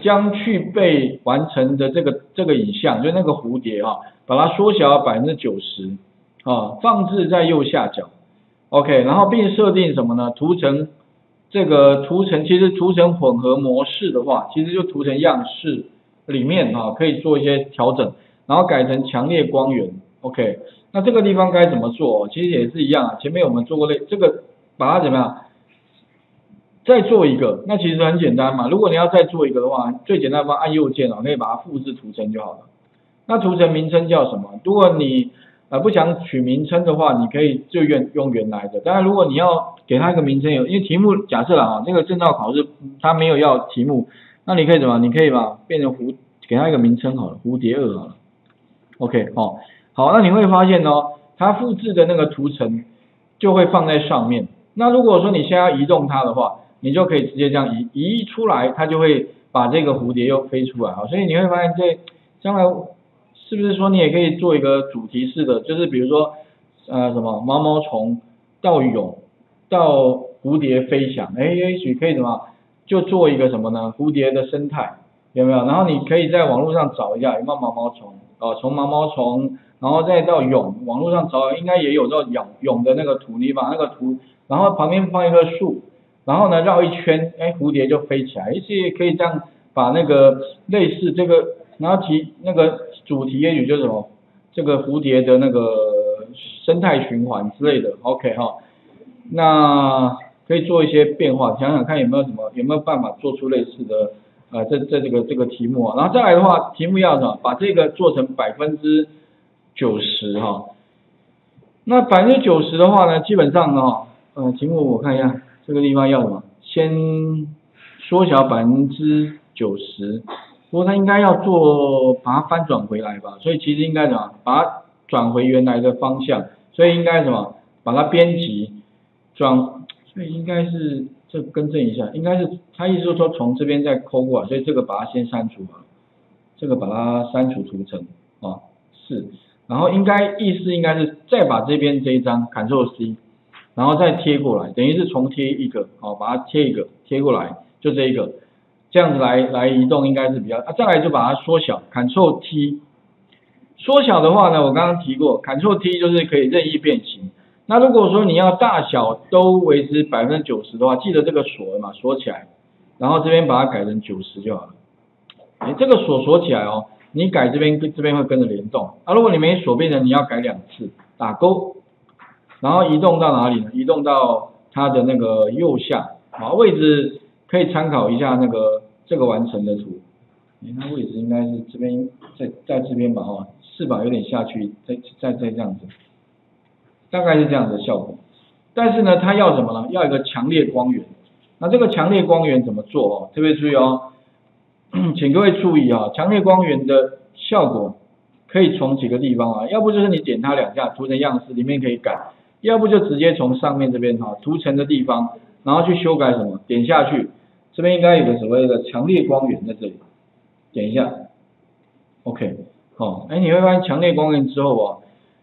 将去被完成的这个这个影像，就那个蝴蝶啊，把它缩小百分之九十啊，放置在右下角，OK，然后并设定什么呢？图层这个图层其实图层混合模式的话，其实就图层样式里面啊可以做一些调整，然后改成强烈光源，OK，那这个地方该怎么做？其实也是一样啊，前面我们做过类这个把它怎么样？再做一个，那其实很简单嘛。如果你要再做一个的话，最简单的方按右键哦，可以把它复制图层就好了。那图层名称叫什么？如果你呃不想取名称的话，你可以就原用原来的。当然，如果你要给它一个名称，有因为题目假设了哈，这个证照考试它没有要题目，那你可以怎么？你可以把变成蝴，给它一个名称好了，蝴蝶二好了。OK 哦，好，那你会发现哦，它复制的那个图层就会放在上面。那如果说你现在要移动它的话，你就可以直接这样移移出来，它就会把这个蝴蝶又飞出来啊，所以你会发现这将来是不是说你也可以做一个主题式的，就是比如说呃什么毛毛虫到蛹到蝴蝶飞翔，哎也许可以什么就做一个什么呢？蝴蝶的生态有没有？然后你可以在网络上找一下有没有毛毛虫啊，从毛毛虫然后再到蛹，网络上找应该也有到蛹蛹的那个图，你把那个图，然后旁边放一棵树。然后呢，绕一圈，哎，蝴蝶就飞起来。也许可以这样把那个类似这个，然后题那个主题也许就是什么，这个蝴蝶的那个生态循环之类的。OK 哈，那可以做一些变化，想想看有没有什么有没有办法做出类似的呃这这这个这个题目啊。然后再来的话，题目要什么？把这个做成百分之九十哈。那百分之九十的话呢，基本上呢，呃，题目我看一下。这个地方要什么？先缩小百分之九十，不过它应该要做把它翻转回来吧，所以其实应该什么？把它转回原来的方向，所以应该什么？把它编辑转，所以应该是这更正一下，应该是他意思说从这边再抠过来，所以这个把它先删除啊，这个把它删除图层啊是，然后应该意思应该是再把这边这一张 Ctrl C。然后再贴过来，等于是重贴一个，好，把它贴一个，贴过来，就这一个，这样子来来移动应该是比较，啊，再来就把它缩小，Ctrl T，缩小的话呢，我刚刚提过，Ctrl T 就是可以任意变形。那如果说你要大小都维持百分之九十的话，记得这个锁嘛，锁起来，然后这边把它改成九十就好了。哎，这个锁锁起来哦，你改这边跟这边会跟着联动。啊，如果你没锁，变成你要改两次，打勾。然后移动到哪里呢？移动到它的那个右下，啊，位置可以参考一下那个这个完成的图。你看位置应该是这边，在在这边吧，哈，翅膀有点下去，再再再这样子，大概是这样的效果。但是呢，它要什么呢？要一个强烈光源。那这个强烈光源怎么做哦？特别注意哦，请各位注意啊，强烈光源的效果可以从几个地方啊，要不就是你点它两下，图层样式里面可以改。要不就直接从上面这边哈图层的地方，然后去修改什么，点下去，这边应该有个所谓的强烈光源在这里，点一下，OK，好，哎你会发现强烈光源之后啊，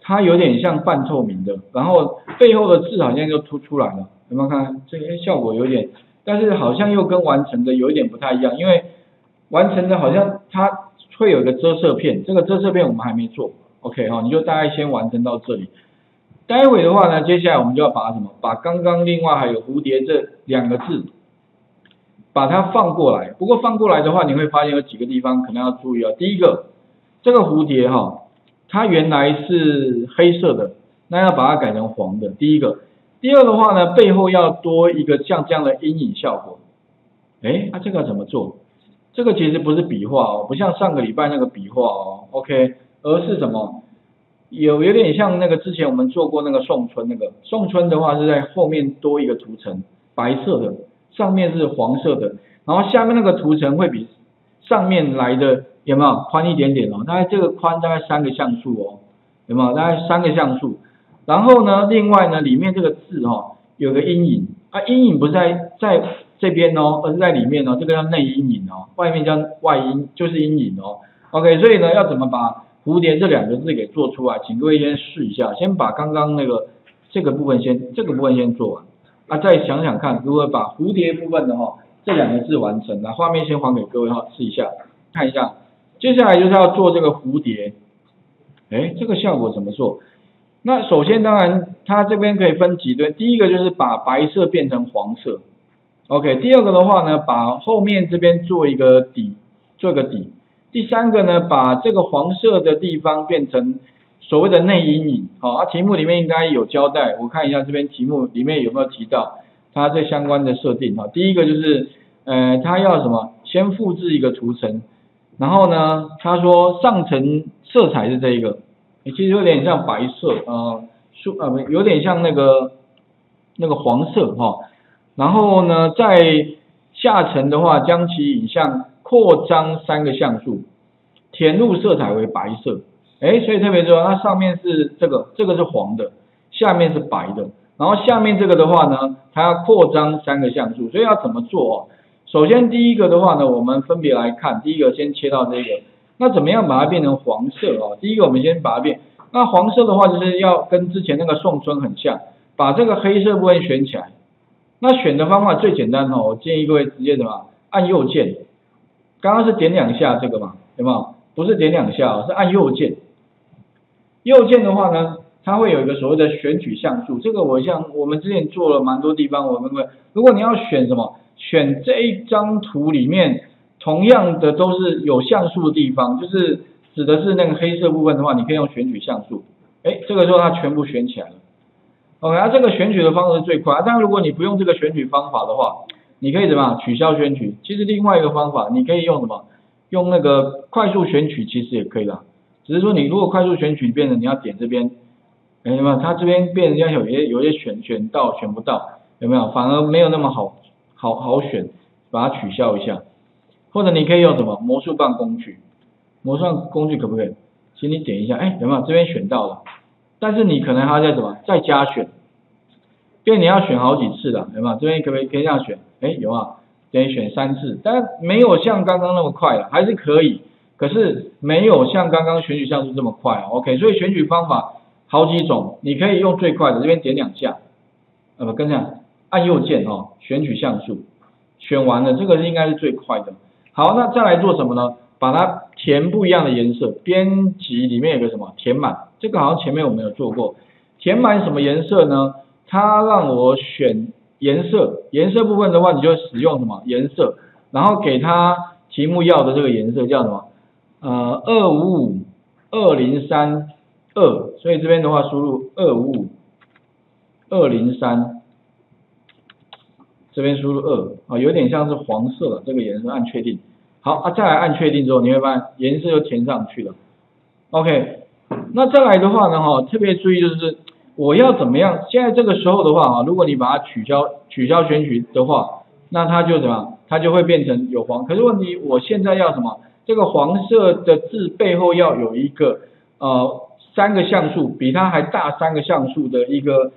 它有点像半透明的，然后背后的字好像就凸出来了，有没有看？这个效果有点，但是好像又跟完成的有一点不太一样，因为完成的好像它会有一个遮色片，这个遮色片我们还没做，OK 哈，你就大概先完成到这里。待会的话呢，接下来我们就要把什么？把刚刚另外还有蝴蝶这两个字，把它放过来。不过放过来的话，你会发现有几个地方可能要注意啊。第一个，这个蝴蝶哈，它原来是黑色的，那要把它改成黄的。第一个，第二的话呢，背后要多一个像这样的阴影效果。哎，那这个怎么做？这个其实不是笔画哦，不像上个礼拜那个笔画哦，OK，而是什么？有有点像那个之前我们做过那个宋春那个宋春的话是在后面多一个图层白色的，上面是黄色的，然后下面那个图层会比上面来的有没有宽一点点哦？大概这个宽大概三个像素哦，有没有？大概三个像素。然后呢，另外呢，里面这个字哈有个阴影啊，阴影不在在这边哦，而是在里面哦，这个叫内阴影哦，外面叫外阴，就是阴影哦。OK，所以呢，要怎么把？蝴蝶这两个字给做出来，请各位先试一下，先把刚刚那个这个部分先这个部分先做完，啊，再想想看如何把蝴蝶部分的哈这两个字完成。那画面先还给各位哈，试一下，看一下。接下来就是要做这个蝴蝶，哎，这个效果怎么做？那首先当然它这边可以分几段，第一个就是把白色变成黄色，OK。第二个的话呢，把后面这边做一个底，做个底。第三个呢，把这个黄色的地方变成所谓的内阴影，好，啊，题目里面应该有交代，我看一下这边题目里面有没有提到它这相关的设定，哈，第一个就是，呃，它要什么？先复制一个图层，然后呢，他说上层色彩是这一个，其实有点像白色，呃，树啊不，有点像那个那个黄色，哈，然后呢，在下层的话，将其影像。扩张三个像素，填入色彩为白色，哎，所以特别说，它上面是这个，这个是黄的，下面是白的，然后下面这个的话呢，它要扩张三个像素，所以要怎么做哦？首先第一个的话呢，我们分别来看，第一个先切到这个，那怎么样把它变成黄色哦？第一个我们先把它变，那黄色的话就是要跟之前那个宋春很像，把这个黑色部分选起来，那选的方法最简单哦，我建议各位直接怎么按右键。刚刚是点两下这个嘛，有没有？不是点两下，是按右键。右键的话呢，它会有一个所谓的选取像素。这个我像我们之前做了蛮多地方，我们会，如果你要选什么，选这一张图里面同样的都是有像素的地方，就是指的是那个黑色部分的话，你可以用选取像素。哎，这个时候它全部选起来了。OK，那这个选取的方式最快。但如果你不用这个选取方法的话，你可以怎么样取消选取？其实另外一个方法，你可以用什么？用那个快速选取，其实也可以啦。只是说你如果快速选取变成你要点这边，有没有？它这边变成要有些有些选选到选不到，有没有？反而没有那么好好好选，把它取消一下。或者你可以用什么魔术棒工具？魔术棒工具可不可以？请你点一下，哎，有没有？这边选到了，但是你可能还要再什么？再加选。因为你要选好几次的，对吧？这边可不可以可以这样选？哎，有啊，等于选三次，但没有像刚刚那么快了，还是可以，可是没有像刚刚选取像素这么快啊 OK，所以选取方法好几种，你可以用最快的，这边点两下，呃不，跟这样，按右键哦，选取像素，选完了，这个应该是最快的。好，那再来做什么呢？把它填不一样的颜色，编辑里面有个什么填满，这个好像前面我们有做过，填满什么颜色呢？它让我选颜色，颜色部分的话，你就使用什么颜色，然后给它题目要的这个颜色叫什么？呃，二五五二零三二，所以这边的话输入二五五二零三，这边输入二啊，有点像是黄色的这个颜色，按确定。好啊，再来按确定之后，你会发现颜色又填上去了。OK，那再来的话呢，哈，特别注意就是。我要怎么样？现在这个时候的话啊，如果你把它取消取消选取的话，那它就怎么？它就会变成有黄。可是问题，我现在要什么？这个黄色的字背后要有一个呃三个像素，比它还大三个像素的一个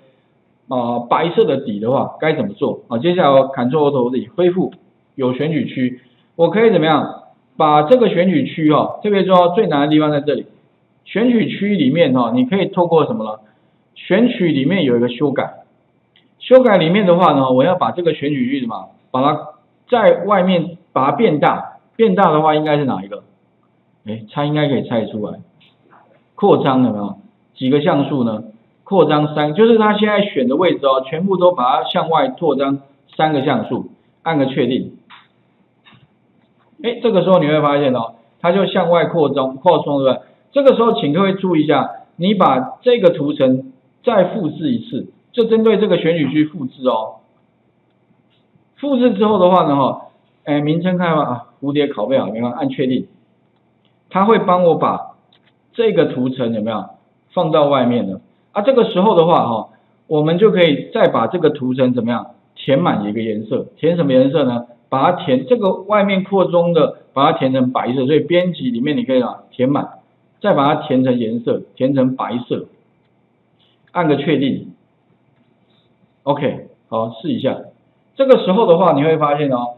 啊白色的底的话，该怎么做？啊，接下来我 Ctrl 头这里恢复有选取区，我可以怎么样？把这个选取区哈，特别说最难的地方在这里，选取区里面哈，你可以透过什么了？选取里面有一个修改，修改里面的话呢，我要把这个选取区什么，把它在外面把它变大，变大的话应该是哪一个？哎，猜应该可以猜出来，扩张有没有？几个像素呢？扩张三，就是它现在选的位置哦，全部都把它向外扩张三个像素，按个确定。哎，这个时候你会发现哦，它就向外扩张，扩充对不对？这个时候请各位注意一下，你把这个图层。再复制一次，就针对这个选取区复制哦。复制之后的话呢，哈，哎，名称看吗？啊，蝴蝶拷贝啊，你看按确定，它会帮我把这个图层怎么样放到外面的？啊，这个时候的话，哈，我们就可以再把这个图层怎么样填满一个颜色？填什么颜色呢？把它填这个外面扩中的，把它填成白色。所以编辑里面你可以啊填满，再把它填成颜色，填成白色。按个确定，OK，好，试一下。这个时候的话，你会发现哦，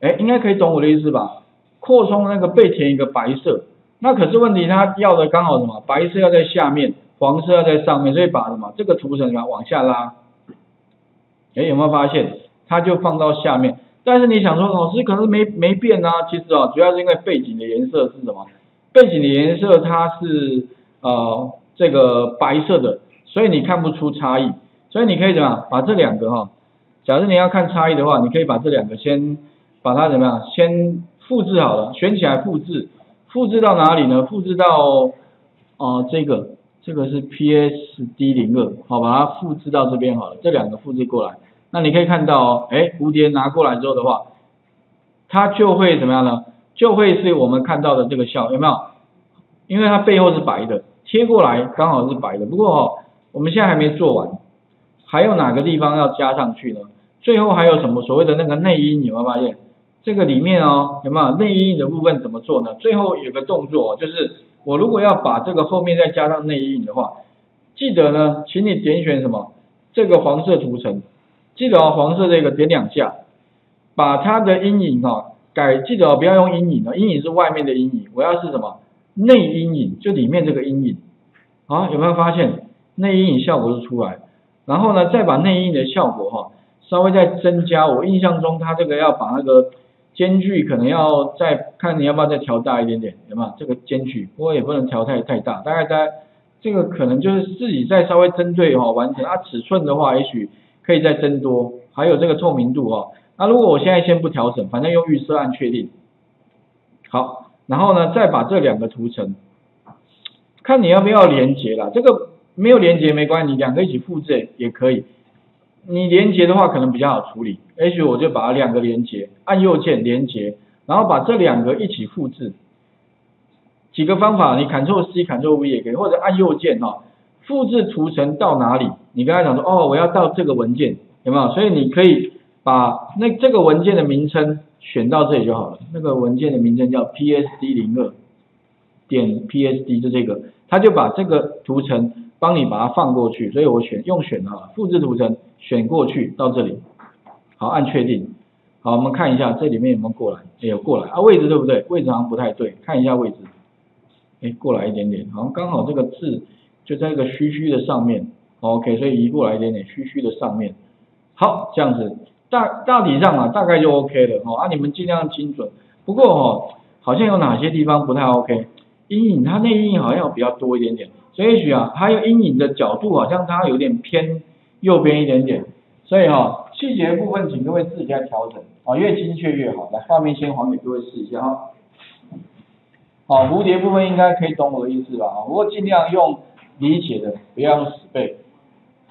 哎，应该可以懂我的意思吧？扩充那个被填一个白色，那可是问题，它要的刚好什么？白色要在下面，黄色要在上面，所以把什么这个图层啊往下拉。哎，有没有发现？它就放到下面，但是你想说，老师可能没没变啊？其实啊，主要是因为背景的颜色是什么？背景的颜色它是呃这个白色的，所以你看不出差异。所以你可以怎么样？把这两个哈，假设你要看差异的话，你可以把这两个先把它怎么样？先复制好了，选起来复制，复制到哪里呢？复制到啊这个这个是 PSD 零二，好，把它复制到这边好了，这两个复制过来。那你可以看到哦，哎，蝴蝶拿过来之后的话，它就会怎么样呢？就会是我们看到的这个效，有没有？因为它背后是白的，贴过来刚好是白的。不过哦，我们现在还没做完，还有哪个地方要加上去呢？最后还有什么所谓的那个内因？有没有发现？这个里面哦，有没有内阴影的部分怎么做呢？最后有个动作，就是我如果要把这个后面再加上内阴影的话，记得呢，请你点选什么？这个黄色图层。记得哦，黄色这个点两下，把它的阴影哦改，记得哦，不要用阴影哦，阴影是外面的阴影，我要是什么内阴影，就里面这个阴影，啊，有没有发现内阴影效果就出来？然后呢，再把内阴影的效果哈稍微再增加，我印象中它这个要把那个间距可能要再看你要不要再调大一点点，有没有这个间距？不过也不能调太太大，大概在这个可能就是自己再稍微针对哈完成，啊尺寸的话也许。可以再增多，还有这个透明度哦。那如果我现在先不调整，反正用预设按确定。好，然后呢，再把这两个图层，看你要不要连接了。这个没有连接没关系，两个一起复制也可以。你连接的话可能比较好处理，也许我就把两个连接，按右键连接，然后把这两个一起复制。几个方法，你 Ctrl C Ctrl V 也可以，或者按右键哈。复制图层到哪里？你刚才讲说，哦，我要到这个文件，有没有？所以你可以把那这个文件的名称选到这里就好了。那个文件的名称叫 PSD 零二点 PSD，就这个，他就把这个图层帮你把它放过去。所以我选用选哈，复制图层选过去到这里，好，按确定。好，我们看一下这里面有没有过来？哎，有过来啊，位置对不对？位置好像不太对，看一下位置。哎，过来一点点，好像刚好这个字。就在一个虚虚的上面，OK，所以移过来一点点，虚虚的上面，好，这样子，大大体上啊，大概就 OK 了哦，啊，你们尽量精准，不过哦，好像有哪些地方不太 OK，阴影它内阴影好像比较多一点点，所以许啊，它有阴影的角度好像它有点偏右边一点点，所以哈，细节部分请各位自己来调整，啊，越精确越好，来，画面先还给各位试一下哈，好，蝴蝶部分应该可以懂我的意思吧，啊，不过尽量用。理解的不要用死背。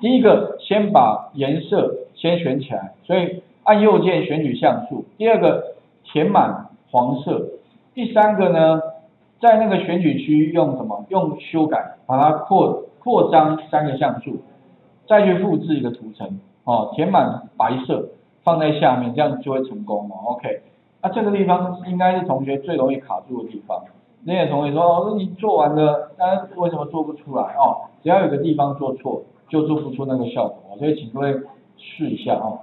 第一个，先把颜色先选起来，所以按右键选取像素。第二个，填满黄色。第三个呢，在那个选取区用什么？用修改，把它扩扩张三个像素，再去复制一个图层，哦，填满白色，放在下面，这样就会成功哦。OK，那这个地方应该是同学最容易卡住的地方。那些同学说，哦，那你做完了，但是为什么做不出来哦？只要有个地方做错，就做不出那个效果，所以请各位试一下哦。